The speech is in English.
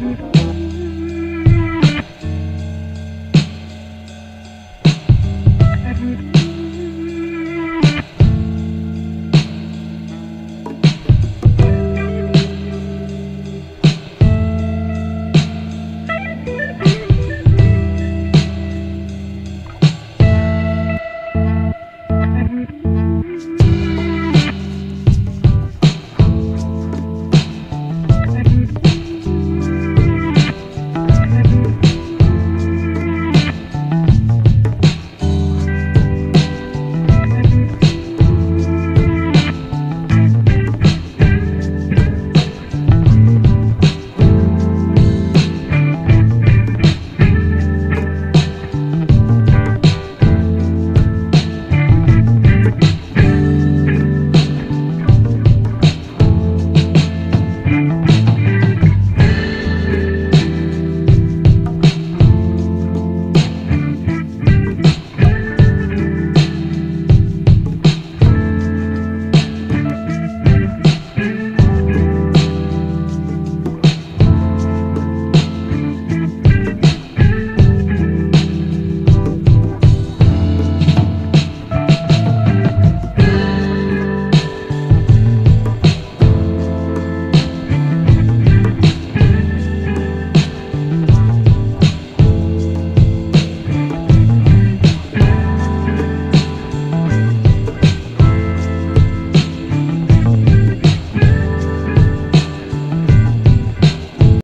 Mm-hmm.